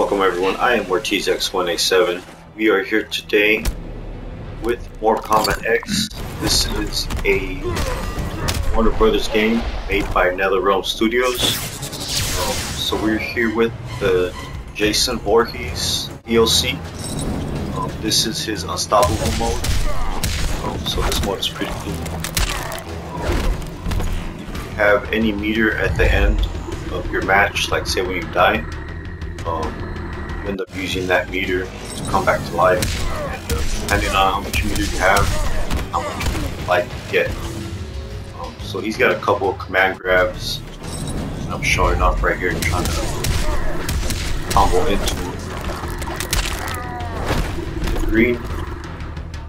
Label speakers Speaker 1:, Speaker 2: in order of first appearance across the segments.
Speaker 1: Welcome everyone, I am OrtizX187. We are here today with Mortal Kombat X. This is a Warner Brothers game made by NetherRealm Studios. Um, so we're here with the Jason Voorhees DLC. Um, this is his Unstoppable mode. Um, so this mode is pretty cool. Um, if you have any meter at the end of your match, like say when you die, um, end up using that meter to come back to life. And uh, depending on how much meter you have, how much life you get. Um, so he's got a couple of command grabs. And I'm showing off right here, trying to combo into the green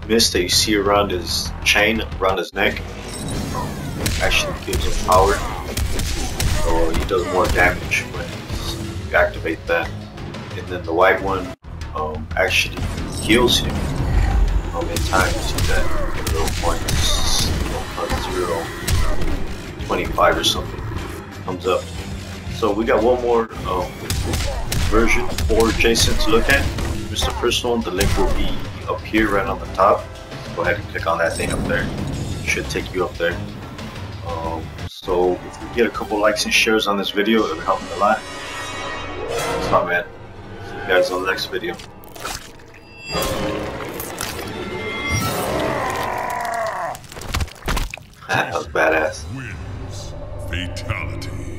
Speaker 1: mist that you see around his chain, around his neck. Actually gives him power. So he does more damage when you activate that. And then the white one um, actually heals him um, in time. You see that 0. 0.025 or something comes up. So we got one more um, version for Jason to look at. Here's the first one. The link will be up here right on the top. Go ahead and click on that thing up there. It should take you up there. Um, so if we get a couple likes and shares on this video, it would help me a lot. That's all, man. You guys on the next video. that was badass.
Speaker 2: Wins. Fatality.